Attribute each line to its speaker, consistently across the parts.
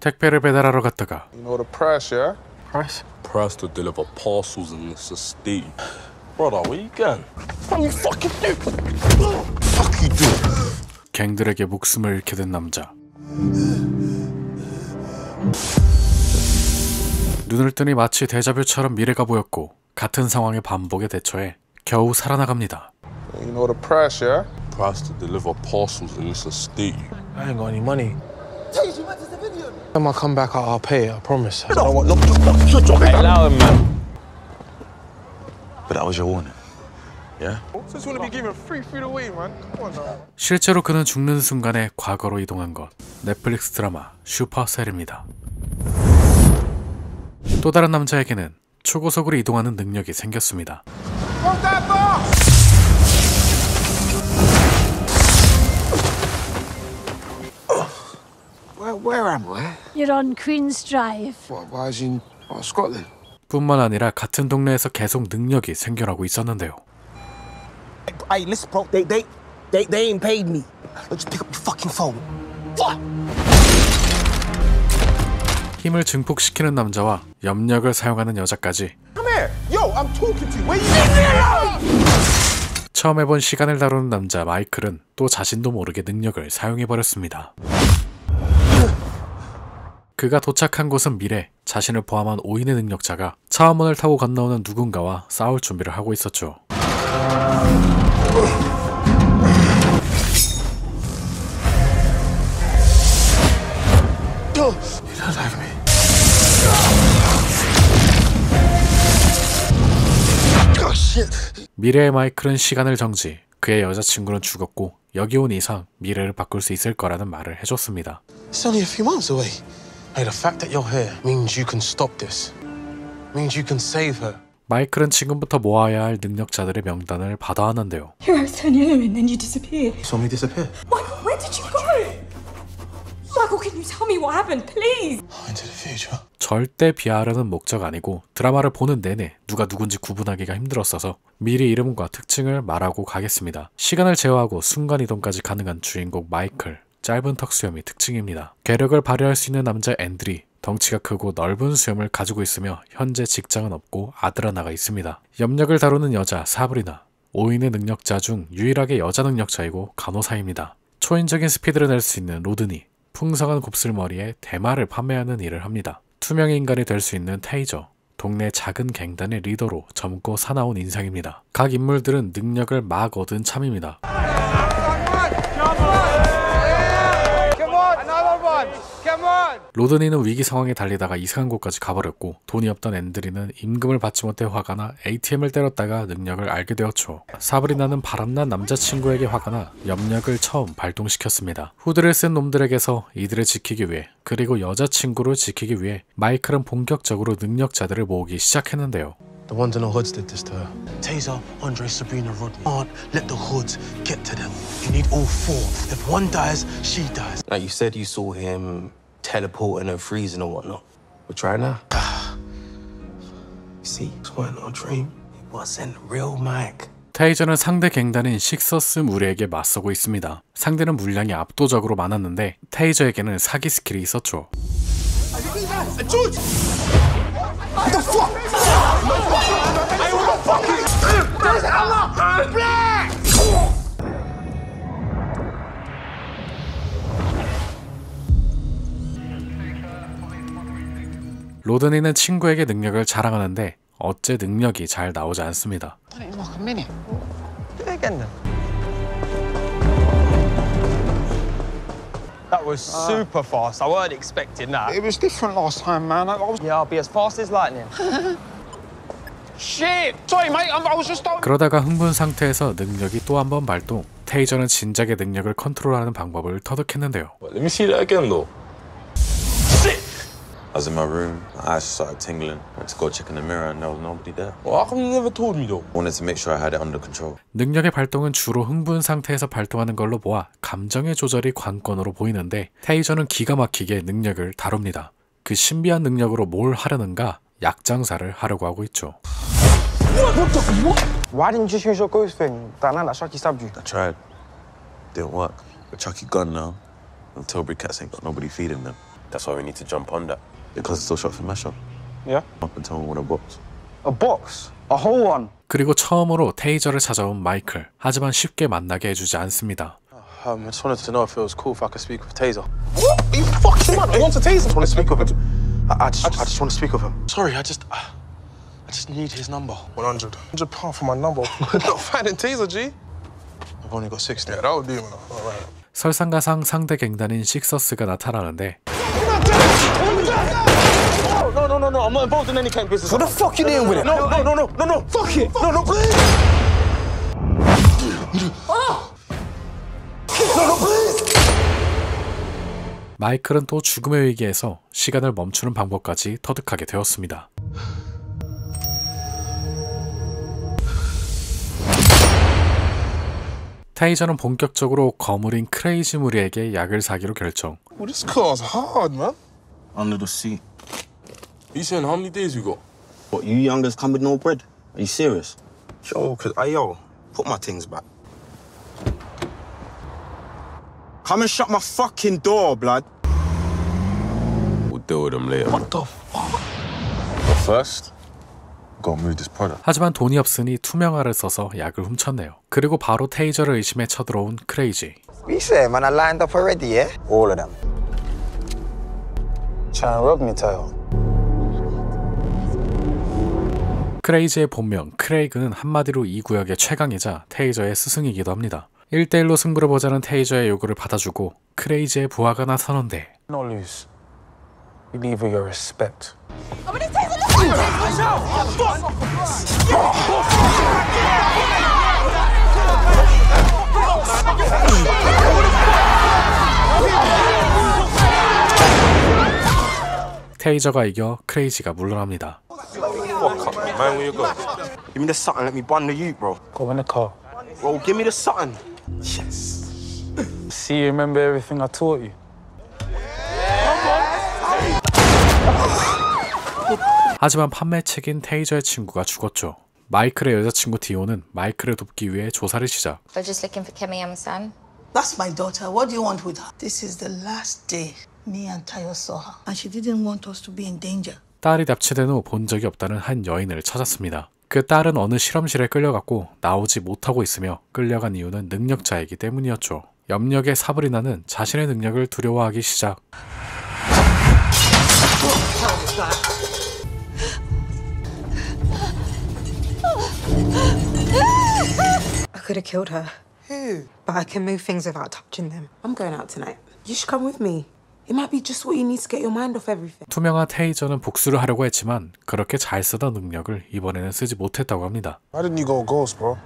Speaker 1: 택배를 배달하러 갔다가
Speaker 2: You know the price, yeah?
Speaker 3: Price?
Speaker 4: Price to deliver parcels in this estate. Brother, where you going? What you fucking do? Fuck you do?
Speaker 1: 갱들에게 목숨을 잃게 된 남자. 눈을 뜨니 마치 데자뷰처럼 미래가 보였고 같은 상황의 반복에 대처해 겨우 살아나갑니다.
Speaker 2: You know the price, yeah?
Speaker 4: Price to deliver parcels in this estate.
Speaker 3: I ain't got any money. When I come back, I'll, pay. I promise. I don't want.
Speaker 5: Allow him, man.
Speaker 6: But that was your warning. Yeah?
Speaker 2: Since you wanna be giving free food away, man. Come on now.
Speaker 1: 실제로 그는 죽는 순간에 과거로 이동한 것. 넷플릭스 드라마 슈퍼셀입니다. 또 다른 남자에게는 초고속으로 이동하는 능력이 생겼습니다.
Speaker 3: Where, am I?
Speaker 7: You're on Queen's Drive.
Speaker 3: What, why is in oh, Scotland?
Speaker 1: 뿐만 아니라 같은 동네에서 계속 능력이 생겨나고 있었는데요.
Speaker 5: Hey, listen, bro. They, they, they, they ain't paid me. Let's pick up your fucking phone. Fuck.
Speaker 1: 힘을 증폭시키는 남자와 염력을 사용하는 여자까지
Speaker 2: Come here. Yo, I'm talking to you. Where you
Speaker 1: 처음 해본 시간을 다루는 남자 마이클은 또 자신도 모르게 능력을 사용해버렸습니다. 그가 도착한 곳은 미래, 자신을 포함한 5인의 능력자가 차원문을 타고 건너오는 누군가와 싸울 준비를 하고 있었죠. 미래의 마이클은 시간을 정지, 그의 여자친구는 죽었고 여기 온 이상 미래를 바꿀 수 있을 거라는 말을 해줬습니다.
Speaker 3: It's only a few months away. Hey, the fact that you're here means you can stop this. Means you can save her.
Speaker 1: 마이클은 지금부터 모아야 할 능력자들의 명단을 받아왔는데요.
Speaker 8: Here I telling you, and then you disappeared.
Speaker 3: You saw me disappear.
Speaker 8: Michael, where did you go? Michael, can you tell me what happened, please?
Speaker 3: Into the future.
Speaker 1: 절대 비하하려는 목적 아니고 드라마를 보는 내내 누가 누군지 구분하기가 힘들었어서 미리 이름과 특징을 말하고 가겠습니다. 시간을 제어하고 순간이동까지 가능한 주인공 마이클. 짧은 턱 수염이 특징입니다. 괴력을 발휘할 수 있는 남자 앤드리. 덩치가 크고 넓은 수염을 가지고 있으며 현재 직장은 없고 아들 하나가 있습니다. 염력을 다루는 여자 사브리나. 5인의 능력자 중 유일하게 여자 능력자이고 간호사입니다. 초인적인 스피드를 낼 수 있는 로드니. 풍성한 곱슬머리에 대마를 판매하는 일을 합니다. 투명 인간이 될 수 있는 테이저. 동네 작은 갱단의 리더로 젊고 사나운 인상입니다. 각 인물들은 능력을 막 얻은 참입니다. 로드니는 위기 상황에 달리다가 이상한 곳까지 가버렸고 돈이 없던 앤드리는 임금을 받지 못해 화가 나 ATM을 때렸다가 능력을 알게 되었죠. 사브리나는 바람난 남자친구에게 화가 나 염력을 처음 발동시켰습니다. 후드를 쓴 놈들에게서 이들을 지키기 위해 그리고 여자친구를 지키기 위해 마이클은 본격적으로 능력자들을 모으기 시작했는데요.
Speaker 3: The ones in the hoods did this to her. Taser, Andre, Sabrina, Rodney. Can't let the hoods get to them. You need all four. If one dies, she dies.
Speaker 5: Like you said, you saw him teleporting and freezing and whatnot. We'll try now. See,
Speaker 3: It wasn't our dream.
Speaker 5: it wasn't real, Mike.
Speaker 1: 테이저는 상대 갱단인 식서스 무리에게 맞서고 있습니다. 상대는 물량이 압도적으로 많았는데 테이저에게는 사기 스킬이 있었죠. 로드니는 친구에게 능력을 자랑하는데 어째 능력이 잘 나오지 않습니다.
Speaker 9: That was super fast. I weren't expecting that.
Speaker 2: It was different last time, man. I, was.
Speaker 9: Yeah, I'll be as fast as lightning.
Speaker 2: Shit! Sorry, mate. I, I was just.
Speaker 1: 그러다가 흥분 상태에서 능력이 또 한 번 발동. 테이저는 진작에 능력을 컨트롤하는 방법을 터득했는데요.
Speaker 4: Let me see that again, though.
Speaker 6: I was in my room, my eyes started tingling. Went to go check in the mirror and there was nobody there.
Speaker 4: Well, how come you never told me, though?
Speaker 6: Wanted to make sure I had it under control.
Speaker 1: 능력의 발동은 주로 흥분 상태에서 발동하는 걸로 보아 감정의 조절이 관건으로 보이는데 테이저는 기가 막히게 능력을 다룹니다. 그 신비한 능력으로 뭘 하려는가? 약장사를 하려고 하고 있죠.
Speaker 9: Why didn't you use your ghost thing? That Shaki stabbed you.
Speaker 6: I tried. Didn't work. But Chucky gone now. And Tilbury cats ain't got nobody feeding them. That's why we need to jump on that. Because it's still shot for mashup.
Speaker 9: Yeah?
Speaker 6: Up and tell me when a box.
Speaker 9: A box? A whole one?
Speaker 1: 그리고 처음으로 테이저를 찾아온 마이클. 하지만 쉽게 만나게 해주지 않습니다.
Speaker 3: Um, I just wanted to know if it was cool if I could speak with Taser. What? Are you fucking mad? I want to Taser. I want to speak with him. I, I just, I just, want to speak with him. Sorry, I just, I, I just need his number.
Speaker 2: 100. 100 pound for my number. Not finding Taser, G.
Speaker 3: I've only got 60.
Speaker 2: Yeah, that would do, man. All right.
Speaker 1: 설상가상 상대 갱단인 식서스가 나타나는데.
Speaker 3: I'm not involved in any kind of business.
Speaker 5: What the fuck you doing with it?
Speaker 3: No, no, no, no, no, no. Fuck it. No, no, please.
Speaker 1: 마이클은 또 죽음의 위기에서 시간을 멈추는 방법까지 터득하게 되었습니다. 타이저는 본격적으로 거물인 크레이지 무리에게 약을 사기로 결정.
Speaker 2: Well, this car's hard, man.
Speaker 6: Under the seat.
Speaker 4: You saying how many days we got?
Speaker 10: What, you youngers come with no bread? Are you serious?
Speaker 5: Yo, cause hey, yo, put my things back.
Speaker 10: Come and shut my fucking door, blood.
Speaker 6: We'll deal with them later.
Speaker 3: What the fuck?
Speaker 6: But first, gotta move this product.
Speaker 1: 하지만 돈이 없으니 투명화를 써서 약을 훔쳤네요. 그리고 바로 테이저를 의심해 쳐들어온 크레이지.
Speaker 5: What you say, man? I lined up already, yeah? All of them. Trying to rub me, tail.
Speaker 1: 크레이지의 본명 크레이그는 한마디로 이 구역의 최강이자 테이저의 스승이기도 합니다. 1대1로 승부를 보자는 테이저의 요구를 받아주고 크레이지의 부하가 나서는데
Speaker 3: Not
Speaker 1: 테이저가 이겨 크레이지가 물러납니다.
Speaker 6: Fuck up, man. Where you go?
Speaker 10: Give me the something, let me bun the ute, bro.
Speaker 3: Go in the car.
Speaker 10: Bro, give me the something.
Speaker 3: See, you remember everything I taught you.
Speaker 1: 하지만 판매책인 테이저의 친구가 죽었죠. 마이클의 여자친구 디오는 마이클을 돕기 위해 조사를 시작.
Speaker 11: They're just looking for Kimmy and my son.
Speaker 12: That's my daughter. What do you want with her? This is the last day me and Tayo saw her. And she didn't want us to be in danger.
Speaker 1: 딸이 납치된 후 본 적이 없다는 한 여인을 찾았습니다. 그 딸은 어느 실험실에 끌려갔고 나오지 못하고 있으며 끌려간 이유는 능력자이기 때문이었죠. 염력의 사브리나는 자신의 능력을 두려워하기 시작.
Speaker 13: I could have killed her. Who? But I can move things without touching them. I'm going out tonight. You should come with me. It might be just what you need to get your mind off everything.
Speaker 1: 투명한 테이저는 복수를 하려고 했지만 그렇게 잘 쓰던 능력을 이번에는 쓰지 못했다고 합니다.
Speaker 2: Why didn't you go ghost, bro?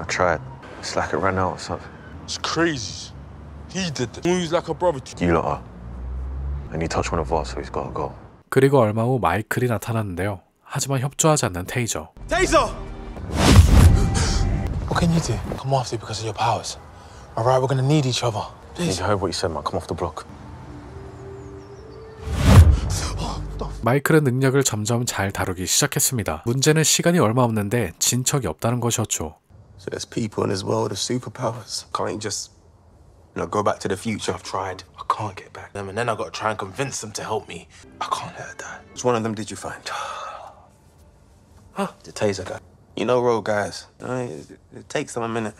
Speaker 6: I tried. It's like it ran out or something.
Speaker 4: It's crazy. He did this. He's like a brother to
Speaker 6: You lot are. And he touched one of us, so he's gotta go.
Speaker 1: 그리고 얼마 후 마이클이 나타났는데요. 하지만 협조하지 않는 테이저.
Speaker 10: Taser!
Speaker 3: What can you do? Come after you because of your powers. All right, we're gonna need each other.
Speaker 6: You heard what you said, man. Come off the block.
Speaker 1: 마이클은 능력을 점점 잘 다루기 시작했습니다. 문제는 시간이 얼마 없는데 진척이 없다는 것이었죠.
Speaker 10: So there's people in this world with superpowers. Can't you just, you know, go back to the future?
Speaker 3: I've tried. I can't get back them, and then I gotta try and convince them to help me. I can't let her die.
Speaker 10: Which one of them did you find?
Speaker 3: The taser guy.
Speaker 10: You know, road guys, uh, it, it takes them a minute.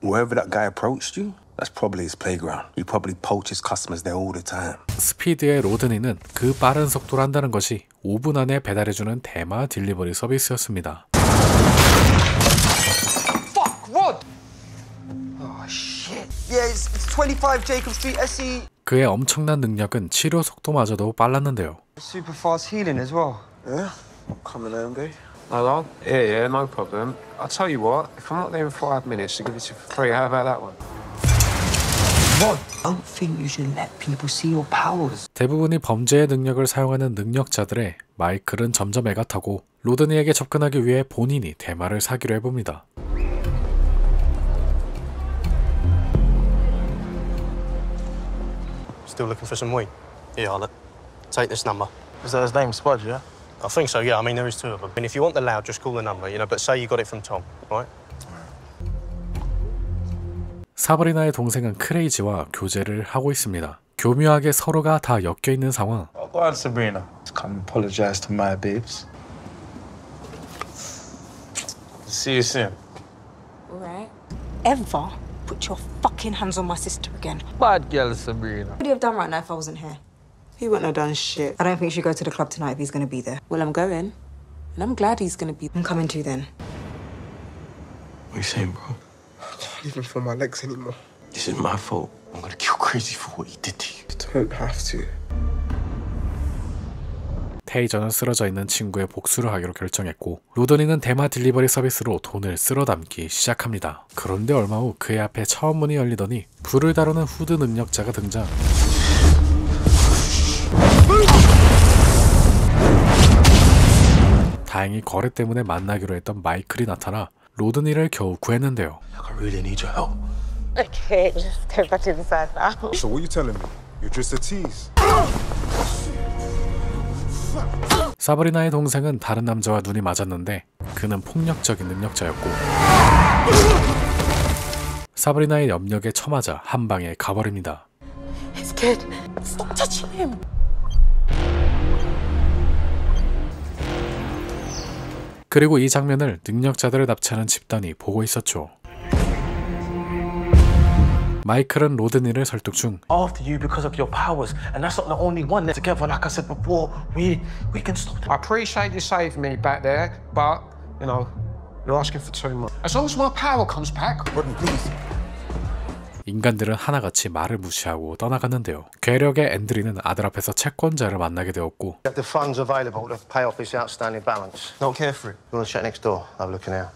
Speaker 10: Wherever that guy approached you, that's probably his playground. He probably poaches customers there all the time.
Speaker 1: 스피드의 로드니는 그 빠른 속도로 한다는 것이 5분 안에 배달해주는 대마 딜리버리 서비스였습니다.
Speaker 5: Fuck, Rod! Oh, shit. Yeah, it's, it's 25 Jacob Street, SE.
Speaker 1: 그의 엄청난 능력은 치료 속도마저도 빨랐는데요.
Speaker 9: Super fast healing as well.
Speaker 3: Yeah? Coming home, babe.
Speaker 14: Hello? Yeah, yeah, no problem. I'll tell you what, if I'm not there in five minutes, I'll give it to you for free. How about that one?
Speaker 1: 대부분이 범죄의 능력을 사용하는 능력자들의 마이클은 점점 애가 타고 로드니에게 접근하기 위해 본인이 대마를 사기로 해봅니다.
Speaker 15: Still looking for some weed? Yeah, I'll take this number.
Speaker 3: Is that his name, Spudge, yeah?
Speaker 15: I think so, yeah. I mean, there is two of them. And if you want the loud, just call the number, you know, but say you got it from Tom, all right?
Speaker 1: 사브리나의 동생은 크레이지와 교제를 하고 있습니다. 교묘하게 서로가 다 엮여 있는 상황.
Speaker 16: Oh, go on, Sabrina. Come apologize to my babes. See you soon.
Speaker 13: Alright. Ever put your fucking hands on my sister again.
Speaker 16: Bad girl, Sabrina.
Speaker 13: What would you have done right now if I wasn't here? He wouldn't have done shit. I don't think you should go to the club tonight if he's going to be there. Well, I'm going. And I'm glad he's going to be. I'm coming too then.
Speaker 3: What are you saying, bro?
Speaker 17: Can't even feel my legs anymore.
Speaker 3: This is my fault. I'm gonna kill Crazy for what he did to you.
Speaker 17: You don't have to.
Speaker 1: 테이저는 쓰러져 있는 친구의 복수를 하기로 결정했고 로드니는 대마 딜리버리 서비스로 돈을 쓸어 담기 시작합니다. 그런데 얼마 후 그의 앞에 차원 문이 열리더니 불을 다루는 후드 능력자가 등장. 다행히 거래 때문에 만나기로 했던 마이클이 나타나 로드니를 겨우 구했는데요.
Speaker 3: I really need your help.
Speaker 13: Okay, just go back inside now.
Speaker 17: So what you telling me? You're just a tease.
Speaker 1: 사브리나의 동생은 다른 남자와 눈이 맞았는데 그는 폭력적인 능력자였고 사브리나의 염력에 처맞아 한 방에 가버립니다.
Speaker 13: He's good. Stop touching him.
Speaker 1: 그리고 이 장면을 능력자들을 납치하는 집단이 보고 있었죠. 마이클은 로드니를 설득 중
Speaker 3: After you because of your powers, and that's not the only one. Together, like I said before, we we can stop them.
Speaker 14: I appreciate you saving me back there, but, you know, you're asking for too much. As long as my power comes back.
Speaker 17: Rodney, please.
Speaker 1: 인간들은 하나같이 말을 무시하고 떠나갔는데요. 괴력의 앤드리는 아들 앞에서 채권자를 만나게 되었고
Speaker 18: for.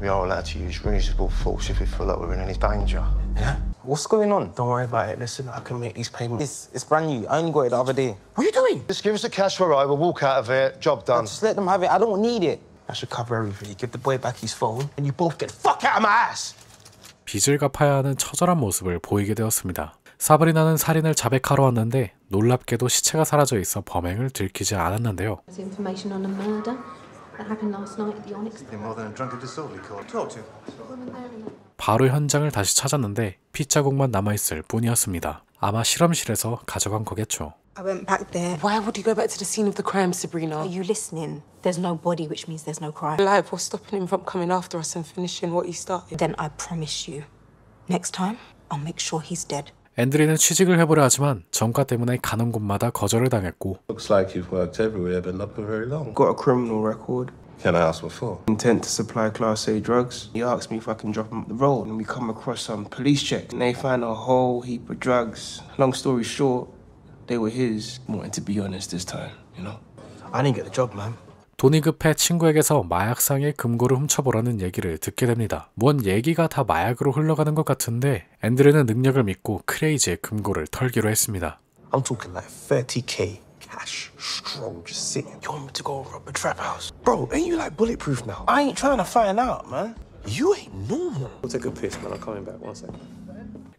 Speaker 18: We are allowed to use reasonable force if we feel like we're in any danger.
Speaker 10: Yeah? What's going on? Don't worry about it. Listen, I can make these payments. It's, it's brand new. I only got it the other day.
Speaker 18: What are you doing? Just give us the cash we're over, walk out of it, job done.
Speaker 10: Just let them have it. I don't need it. I should cover everything. You give the boy back his phone, and you both get the fuck out of my ass.
Speaker 1: 빚을 갚아야 하는 처절한 모습을 보이게 되었습니다. 사브리나는 살인을 자백하러 왔는데 놀랍게도 시체가 사라져 있어 범행을 들키지 않았는데요.
Speaker 19: There's information on a murder that happened last night at the Onyx.
Speaker 18: You're more than a drunken disorderly court. Talk to him.
Speaker 1: 바로 현장을 다시 찾았는데 핏자국만 남아있을 뿐이었습니다. 아마 실험실에서 가져간 거겠죠.
Speaker 13: I went back there.
Speaker 20: Why would you go back to the scene of the crime, Sabrina?
Speaker 13: Are you listening? There's no body, which means there's no crime.
Speaker 20: Alive, what's stopping him from coming after us and finishing what he started?
Speaker 13: Then I promise you, next time I'll make sure he's dead.
Speaker 1: 앤드리는 취직을 해보려 하지만 정가 때문에 가는 곳마다 거절을 당했고
Speaker 4: Looks like you've worked everywhere, but not for very long.
Speaker 17: Got a criminal record.
Speaker 4: Can I ask what for?
Speaker 17: Intent to supply Class A drugs. He asked me if I can drop him up the road, and we come across some police check, and they find a whole heap of drugs. Long story short, they were his. Wanting to be honest this time, you know.
Speaker 10: I didn't get the job, man.
Speaker 1: 돈이 급해 친구에게서 마약상의 금고를 훔쳐보라는 얘기를 듣게 됩니다. 뭔 얘기가 다 마약으로 흘러가는 것 같은데 앤드류는 능력을 믿고 크레이지의 금고를 털기로 했습니다.
Speaker 10: I'm talking like 30k cash, strong, just sitting. You want me to go rob a trap house? Bro, ain't you like bulletproof now? I ain't trying to find out, man. You ain't normal.
Speaker 6: We'll take a piss, man. I'm coming back. One second.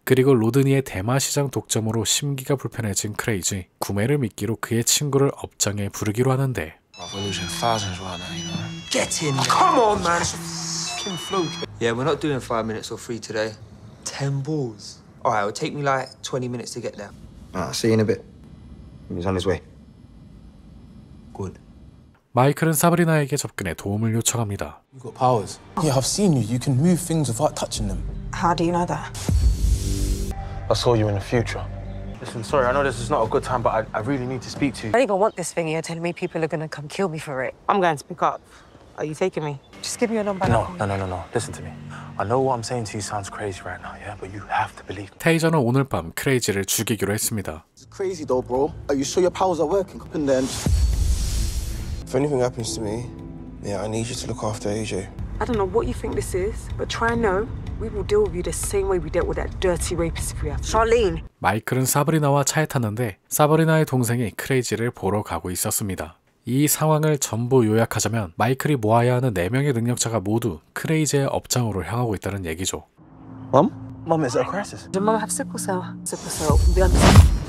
Speaker 1: 그리고 로드니의 대마 시장 독점으로 심기가 불편해진 크레이지 구매를 미끼로 그의 친구를 업장에 부르기로 하는데.
Speaker 10: Get in. Come on, man. Fucking fluke.
Speaker 21: Yeah, we're not doing five minutes or three today. Ten balls. All right, it'll take me like 20 minutes to get there.
Speaker 18: Alright, see you in a bit. He's on his way.
Speaker 1: 마이클은 사브리나에게 접근해 도움을 요청합니다.
Speaker 3: You got powers. Yeah, I've seen you. You can move things without touching them.
Speaker 13: How do you know that?
Speaker 3: I saw you in the future. Listen, sorry, I know this is not a good time, but I, I really need to speak to you.
Speaker 20: I don't even want this thing. You're telling me people are going to come kill me for it.
Speaker 13: I'm going to pick up. Are you taking me?
Speaker 20: Just give me your number.
Speaker 3: No, no, no, no, no. Listen to me. I know what I'm saying to you sounds crazy right now, yeah? But you have to believe me.
Speaker 1: 테이저는 오늘 밤 크레이지를 죽이기로 했습니다.
Speaker 2: It's crazy though, bro. Are you sure your powers are working? And then.
Speaker 17: If anything happens to me, yeah, I need you to look after AJ.
Speaker 20: I don't know what you think this is, but try and know we will deal with you the same way we dealt with that dirty rapist if we have to.
Speaker 13: Charlene.
Speaker 1: 마이클은 사브리나와 차에 탔는데 사브리나의 동생이 크레이지를 보러 가고 있었습니다. 이 상황을 전부 요약하자면 마이클이 모아야 하는 4명의 능력자가 모두 크레이지의 업장으로 향하고 있다는 얘기죠.
Speaker 3: Mom? Mom, is a crisis?
Speaker 20: Mum have sickle cell? Sickle cell.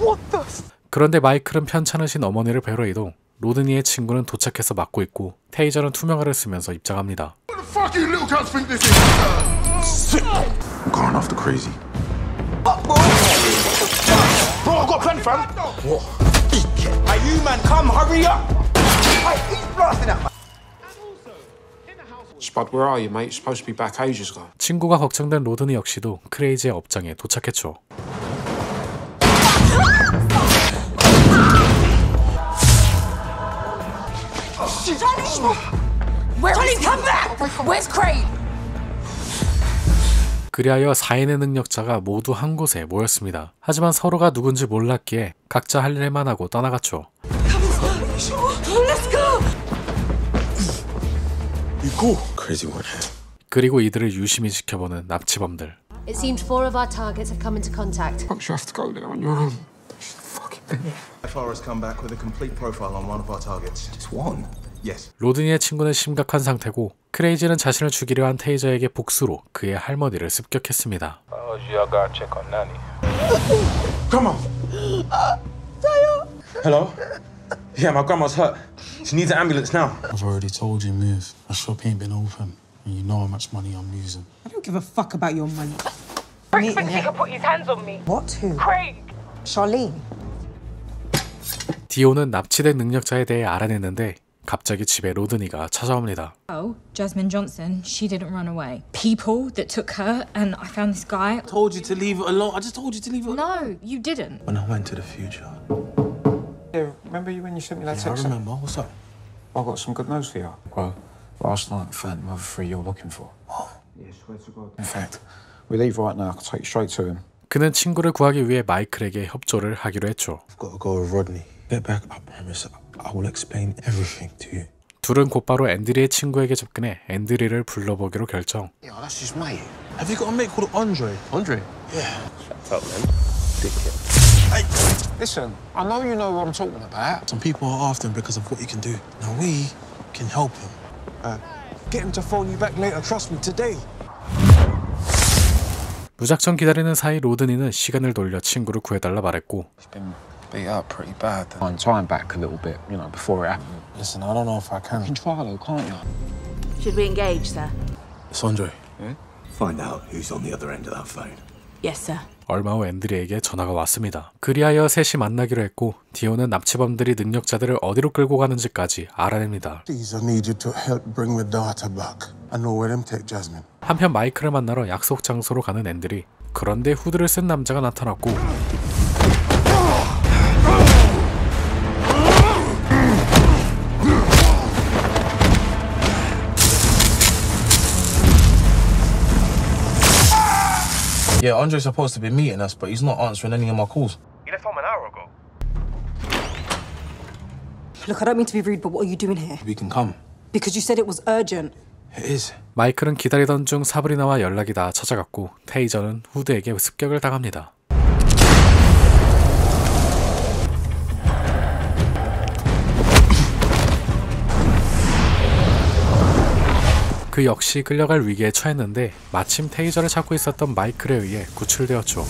Speaker 3: What the?
Speaker 1: 그런데 마이클은 편찮으신 어머니를 뵈러 이동. 로드니의 친구는 도착해서 막고 있고 테이저는 투명화를 쓰면서 입장합니다.
Speaker 2: What the fuck you little cunts think this is?
Speaker 3: I'm going after crazy.
Speaker 2: Fuck, bro! Bro, I've got a plan, fam. What? Hey, you man, come, hurry up. Hey, he's blasting at
Speaker 14: Spud, where are you, mate? You're supposed to be back ages ago.
Speaker 1: 친구가 걱정된 로드니 역시도 크레이지의 업장에 도착했죠.
Speaker 8: Charlie! Where Charlie, come back! Where's Craig?
Speaker 1: 그리하여 4인의 능력자가 모두 한 곳에 모였습니다. 하지만 서로가 누군지 몰랐기에 각자 할 일만 하고 떠나갔죠. 그리고 이들을 유심히 지켜보는 납치범들.
Speaker 19: It seemed four of our targets have come into contact.
Speaker 14: You have to go there on your own.
Speaker 2: FR has come back with a complete profile on one of our targets. Just one? Yes.
Speaker 1: 로드니의 친구는 심각한 상태고 크레이지는 자신을 죽이려 한 테이저에게 복수로 그의 할머니를 습격했습니다.
Speaker 16: Oh, yeah, I gotta check on Nanny.
Speaker 3: Come on. Hello? Yeah, my grandma's hurt. She needs an ambulance now.
Speaker 22: I've already told you, move. My shop ain't been open, and you know how much money I'm losing.
Speaker 13: I don't give a fuck about your money.
Speaker 20: Craig thinks he can put his hands on me.
Speaker 13: What? Who?
Speaker 20: Craig!
Speaker 13: Charlene.
Speaker 1: 디오는 납치된 능력자에 대해 알아냈는데 갑자기 집에 로드니가 찾아옵니다.
Speaker 23: Oh, Jasmine Johnson, she didn't run away. People that took her, and I found this guy.
Speaker 10: told you to leave it alone. I just told you to leave it
Speaker 23: No, you didn't.
Speaker 10: When I went to the future.
Speaker 14: Yeah, remember you when you sent me that
Speaker 10: Yeah, I
Speaker 14: text?
Speaker 10: remember. What's up?
Speaker 14: I got some good news for you. Well, last night I found the other three you're looking for. Yeah, swear to God. In fact, we leave right now. I can take you straight to him.
Speaker 1: 그는 친구를 구하기 위해 마이클에게 협조를 하기로 했죠.
Speaker 3: I've got to go with Rodney. Get back, I promise. I will explain everything to you.
Speaker 1: 둘은 곧바로 앤드리의 친구에게 접근해 앤드리를 불러보기로 결정.
Speaker 10: Yeah, that's his mate. Have you got a mate called Andre?
Speaker 18: Andre?
Speaker 10: Yeah.
Speaker 18: Shut up, man. Dickhead.
Speaker 14: Listen, I know you know what I'm talking about.
Speaker 10: Some people are after him because of what he can do. Now we can help him.
Speaker 2: Uh, get him to phone you back later. Trust me, today.
Speaker 1: 무작정 기다리는 사이 로드니는 시간을 돌려 친구를 구해달라 말했고
Speaker 14: He's been beat up pretty bad. I'm time back a little bit, you know, before it happened.
Speaker 10: Listen, I don't know if I can.
Speaker 14: You can try though, can't you?
Speaker 20: Should we engage, sir?
Speaker 10: It's Andre.
Speaker 2: Find out who's on the other end of that phone.
Speaker 20: Yes, sir.
Speaker 1: 얼마 후 앤드리에게 전화가 왔습니다. 그리하여 셋이 만나기로 했고 디오는 납치범들이 능력자들을 어디로 끌고 가는지까지 알아냅니다.
Speaker 2: Please, I need you to help bring my daughter back. I know where them take Jasmine.
Speaker 1: 한편 마이클을 만나러 약속 장소로 가는 앤드리 그런데 후드를 쓴 남자가 나타났고
Speaker 10: Yeah, Andre's supposed to be meeting us, but he's not answering any of my calls.
Speaker 2: He left home an hour ago.
Speaker 13: Look, I don't mean to be rude, but what are you doing here?
Speaker 10: We can come.
Speaker 13: Because you said it was urgent.
Speaker 10: It is.
Speaker 1: 마이클은 기다리던 중 사브리나와 연락이 다 찾아갔고 테이저는 후드에게 습격을 당합니다. 그 역시 끌려갈 위기에 처했는데 마침 테이저를 찾고 있었던 마이클에 의해 구출되었죠.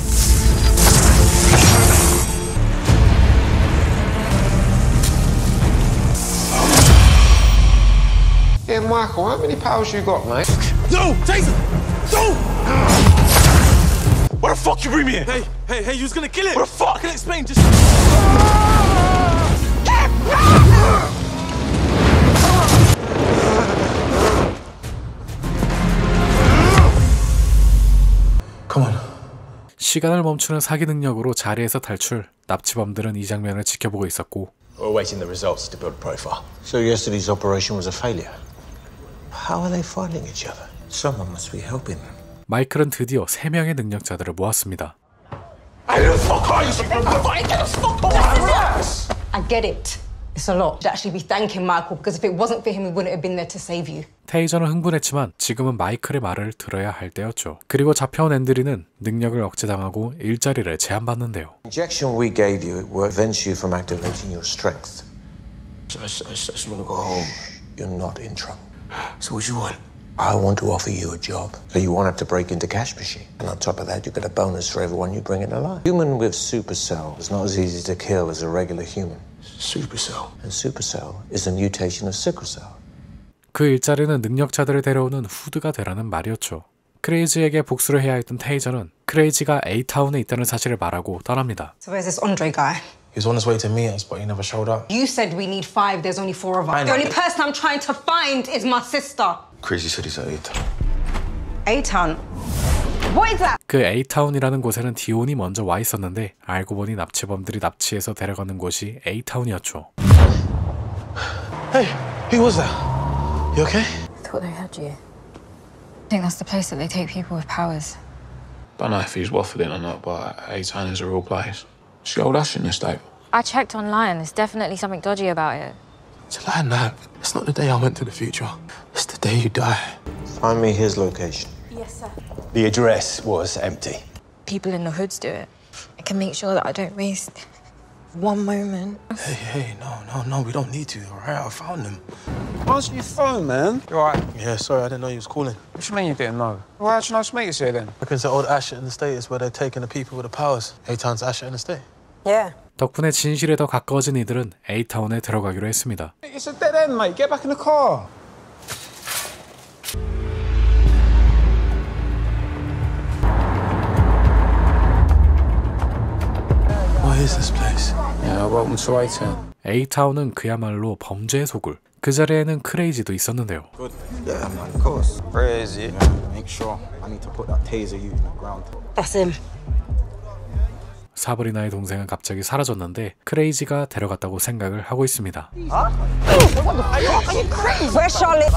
Speaker 14: Yeah, Michael, how many pals you got, mate?
Speaker 2: No, Jason! Don't! Why the fuck you bring me here? Hey, hey, hey, you was gonna kill it! What the fuck? I can explain, just...
Speaker 10: Come on.
Speaker 1: 시간을 멈추는 사기 능력으로 자리에서 탈출. 납치범들은 이 장면을 지켜보고 있었고
Speaker 18: We're awaiting the results to build a profile. So yesterday's operation was a failure. How are they finding each other? Someone must be helping them.
Speaker 1: 마이클은 드디어 3명의 능력자들을 모았습니다.
Speaker 2: I the fuck
Speaker 12: I get it. It's a lot. Should actually be thanking Michael because if it wasn't for him, we wouldn't have been there to save you.
Speaker 1: 테이저는 흥분했지만 지금은 마이클의 말을 들어야 할 때였죠. 그리고 잡혀온 앤드리는 능력을 억제당하고 일자리를 제한받는데요.
Speaker 18: Injection we gave you will prevent you from activating your strength.
Speaker 10: So I, just want to go home.
Speaker 18: You're not in trouble.
Speaker 10: So what you want?
Speaker 18: I want to offer you a job. So you want to break into cash machine. And on top of that, you get a bonus for everyone you bring in alive. Human with supercell is not as easy to kill as a regular human.
Speaker 10: Supercell.
Speaker 18: And supercell is a mutation of sickle cell.
Speaker 1: 그 일자리는 능력자들을 데려오는 후드가 되라는 말이었죠. 크레이지에게 복수를 해야 했던 테이저는 크레이지가 A타운에 있다는 사실을 말하고 떠납니다.
Speaker 13: So where's this Andre guy?
Speaker 3: He was on his way to meet us, but he never showed up.
Speaker 13: You said we need five, there's only four of us. The only person I'm trying to find is my sister.
Speaker 3: Crazy said he's at eight.
Speaker 13: A-Town. That?
Speaker 1: 그 A타운이라는 곳에는 디온이 먼저 와 있었는데 알고 보니 납치범들이 납치해서 데려가는 곳이 A타운이었죠.
Speaker 3: Hey, who was that? You okay?
Speaker 23: Thought they had you. I think that's the place that they take people with powers.
Speaker 14: Don't know if he's waffling or not, but A-Town is a real place. It's the old Ashton estate.
Speaker 23: I checked online. There's definitely something dodgy about it.
Speaker 10: It's like that. It's not the day I went to the future. It's the day you die.
Speaker 18: Find me his location.
Speaker 23: Yes, sir.
Speaker 10: The address was empty.
Speaker 23: People in the hoods do it. I can make sure that I don't waste one moment.
Speaker 10: Hey, hey, no, no, no, we don't need to, all right? I found them.
Speaker 14: Answer your phone, man. You alright?
Speaker 3: Yeah, sorry, I didn't know you was calling.
Speaker 14: What do you mean you didn't know? Well, how'd you know to meet us here then?
Speaker 3: Because the old Asherton estate is where they're taking the people with the powers. A-Town's Asherton estate.
Speaker 13: Yeah.
Speaker 1: 덕분에 진실에 더 가까워진 이들은 A타운에 들어가기로 했습니다.
Speaker 14: It's a dead end, mate. Get back in the car.
Speaker 10: Is this place?
Speaker 14: Yeah, welcome to A-Town.
Speaker 1: A타운은 그야말로 범죄의 소굴. 그 자리에는 크레이지도 있었는데요.
Speaker 9: Yeah, man, of course.
Speaker 18: Crazy.
Speaker 9: Make sure. I need to put that taser you in the ground.
Speaker 13: That's him.
Speaker 1: 사브리나의 동생은 갑자기 사라졌는데 크레이지가 데려갔다고 생각을 하고 있습니다.
Speaker 13: Are you crazy? Where's Charlotte?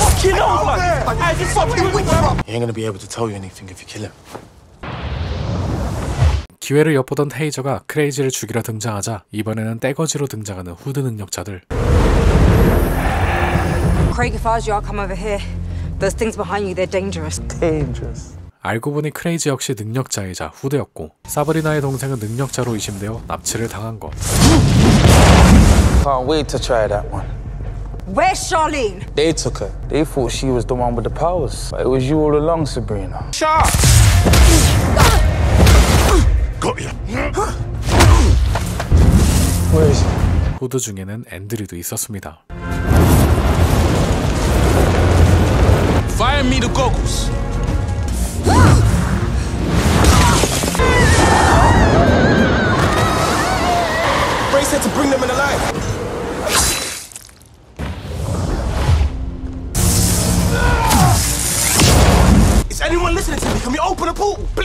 Speaker 10: Fucking hell, man! Hey, you fucking with
Speaker 3: He ain't gonna be able to tell you anything if you kill him.
Speaker 1: 기회를 엿보던 테이저가 크레이지를 죽이려 등장하자 이번에는 떼거지로 등장하는 후드 능력자들.
Speaker 13: Craig, if I was you, I'll come over here. Those things behind you, they're dangerous.
Speaker 10: Dangerous.
Speaker 1: 알고 보니 크레이지 역시 능력자이자 후드였고 사브리나의 동생은 능력자로 의심되어 납치를 당한 것.
Speaker 10: Can't wait to try that one.
Speaker 13: Where's Charlene?
Speaker 10: They took her. They thought she was the one with the powers. But it was you all along, Sabrina.
Speaker 2: Sharp! Got you.
Speaker 10: Where is he?
Speaker 1: 후드 중에는 앤드류도 있었습니다.
Speaker 2: Fire me the goggles.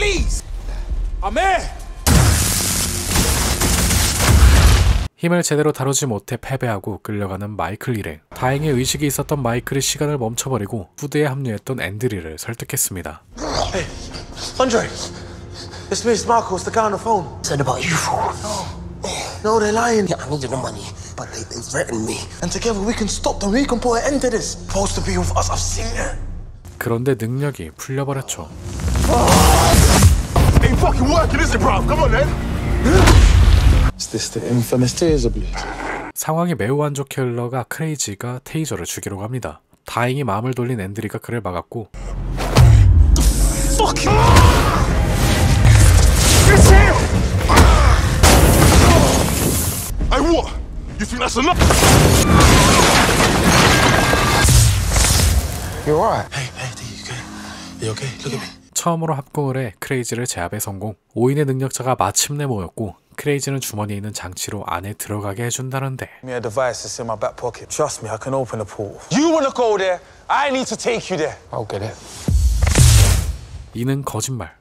Speaker 10: Please? Here.
Speaker 1: 힘을 제대로 다루지 못해 패배하고 끌려가는 마이클 일행. 다행히 의식이 있었던 마이클이 시간을 멈춰버리고 후드에 합류했던 앤드리를 설득했습니다.
Speaker 3: Hey, Andre. It's me, it's Marcos, the guy on the phone.
Speaker 10: Said about you fool.
Speaker 3: No, they're lying.
Speaker 10: Yeah, I needed the money, but they, they threatened me.
Speaker 3: And together we can stop them. We can put an end to this. Supposed to be with us. I've seen it.
Speaker 1: 그런데 능력이 풀려버렸죠.
Speaker 2: Ain't fucking working, is it, bro? Come on, then.
Speaker 22: Is this the infamous taser bleed?
Speaker 1: 상황이 매우 안 좋게 흘러가 크레이지가 테이저를 죽이려고 합니다. 다행히 마음을 돌린 앤드리가 그를 막았고
Speaker 2: Fuck you! It's him! Hey, what? You think that's enough?
Speaker 10: You alright?
Speaker 3: Hey, hey, you okay? You okay? Look at me.
Speaker 1: 처음으로 합공을 해 크레이지를 제압에 성공. 5인의 능력자가 마침내 모였고 크레이지는 주머니에 있는 장치로 안에 들어가게 해준다는데
Speaker 3: me a device that's in my back pocket. Trust me, I can open the portal.
Speaker 10: You wanna go there? I need to take you there. I'll get it.
Speaker 1: 이는 거짓말.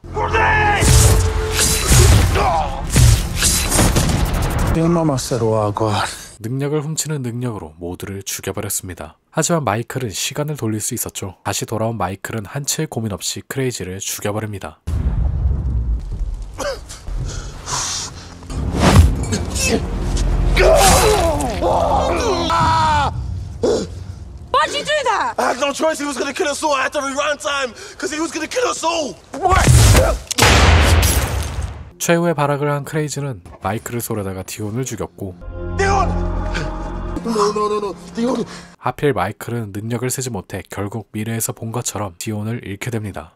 Speaker 22: Your mama said, oh, God.
Speaker 1: 능력을 훔치는 능력으로 모두를 죽여버렸습니다. 하지만 마이클은 시간을 돌릴 수 있었죠. 다시 돌아온 마이클은 한치의 고민 없이 크레이지를 죽여버립니다.
Speaker 13: Why'd you do that?
Speaker 10: I had no choice. He was gonna kill us all. I had to rewind time because he was gonna kill us all.
Speaker 1: 최후의 발악을 한 크레이지는 마이클을 쏘려다가 디온을 죽였고 하필 마이클은 능력을 쓰지 못해 결국 미래에서 본 것처럼 디온을 잃게 됩니다.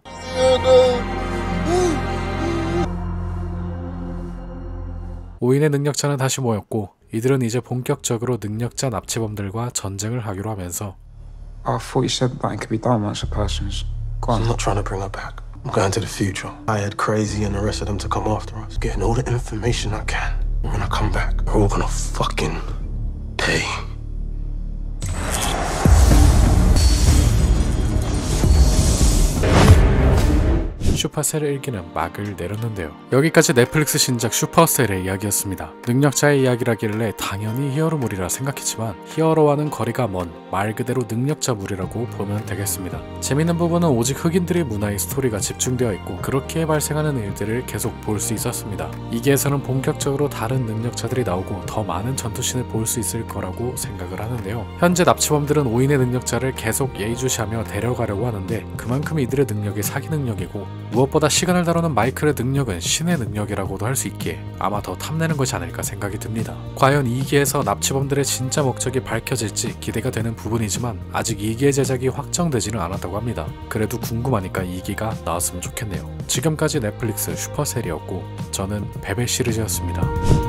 Speaker 1: 오인의 능력자는 다시 모였고 이들은 이제 본격적으로 능력자 납치범들과 전쟁을 하기로 하면서
Speaker 14: I thought you said that it could be done once a person's gone.
Speaker 3: I'm not trying to bring her back. I'm going to the future. I had Crazy and the rest of them to come after us. Getting all the information I can. And when I come back, we're all gonna fucking pay.
Speaker 1: 슈퍼셀의 일기는 막을 내렸는데요. 여기까지 넷플릭스 신작 슈퍼셀의 이야기였습니다. 능력자의 이야기라길래 당연히 히어로물이라 생각했지만 히어로와는 거리가 먼 말 그대로 능력자물이라고 보면 되겠습니다. 재밌는 부분은 오직 흑인들의 문화의 스토리가 집중되어 있고 그렇게 발생하는 일들을 계속 볼 수 있었습니다. 이기에서는 본격적으로 다른 능력자들이 나오고 더 많은 전투신을 볼 수 있을 거라고 생각을 하는데요. 현재 납치범들은 5인의 능력자를 계속 예의주시하며 데려가려고 하는데 그만큼 이들의 능력이 사기 능력이고 무엇보다 시간을 다루는 마이클의 능력은 신의 능력이라고도 할 수 있기에 아마 더 탐내는 것이 아닐까 생각이 듭니다. 과연 2기에서 납치범들의 진짜 목적이 밝혀질지 기대가 되는 부분이지만 아직 2기의 제작이 확정되지는 않았다고 합니다. 그래도 궁금하니까 2기가 나왔으면 좋겠네요. 지금까지 넷플릭스 슈퍼셀이었고 저는 베베 시리즈였습니다.